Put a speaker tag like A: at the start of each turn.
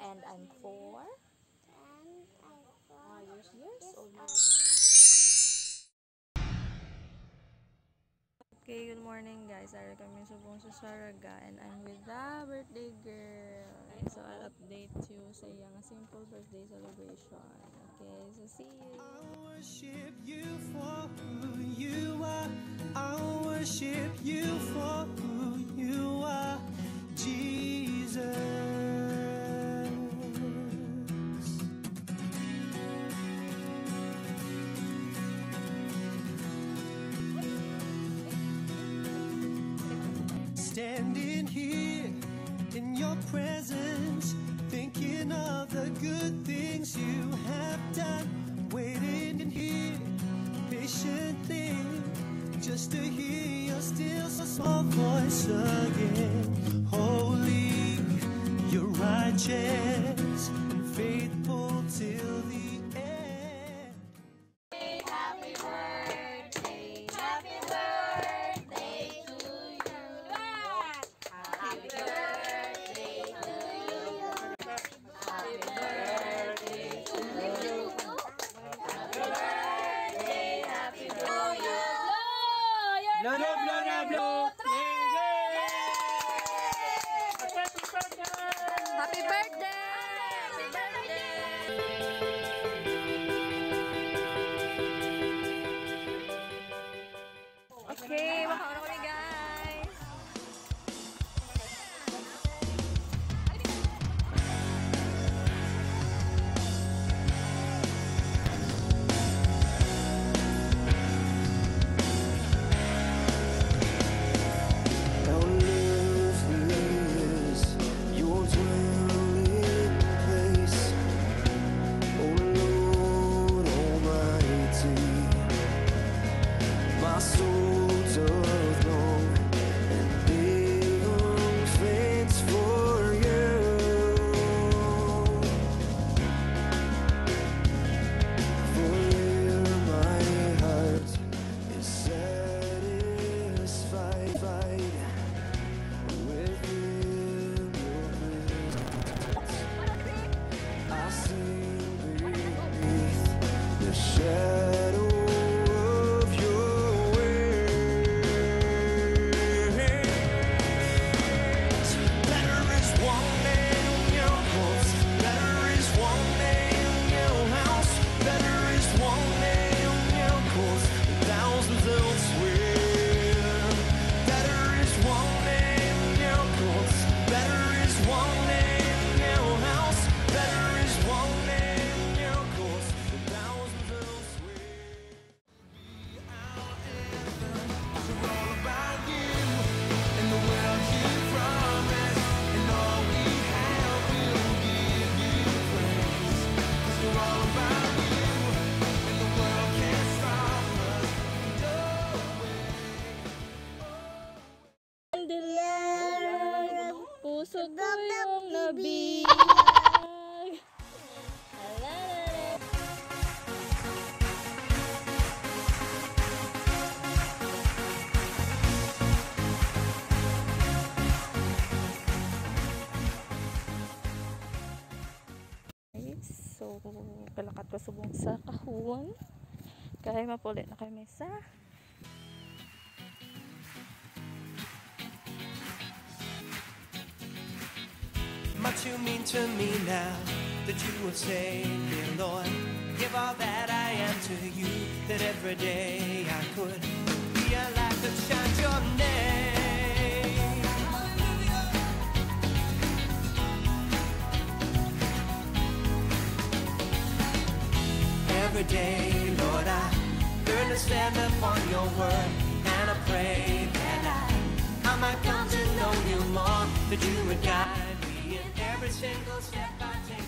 A: And I'm four.
B: And I
A: Ah,
B: fall.
A: years, years old. Okay, good morning guys. Ari kami subong sa Saraga and I'm with the birthday girl. So I'll update you sa iyang simple birthday celebration. Okay, so see you.
C: worship you for who you are. I worship you for who you are, Jesus. Standing here in your presence, thinking of the good things you have done, waiting in here patiently just to hear your still so small voice again. Holy, you're righteous and faithful till Lorob,
A: lorob, lorob! Happy birthday! Puso ko yung nabiyag. Kalakat ko subong sa kahon. Kaya mapulit na kami sa
C: much you mean to me now that you would say, dear Lord, give all that I am to you, that every day I could be a light that shines your name. Day, Lord, I learn to stand upon your word, and I pray that I, I might come to know you more, that you would guide me in every single step I take.